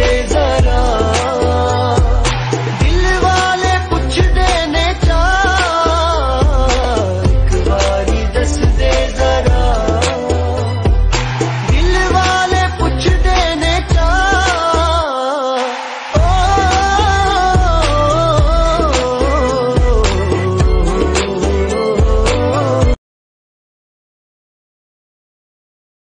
days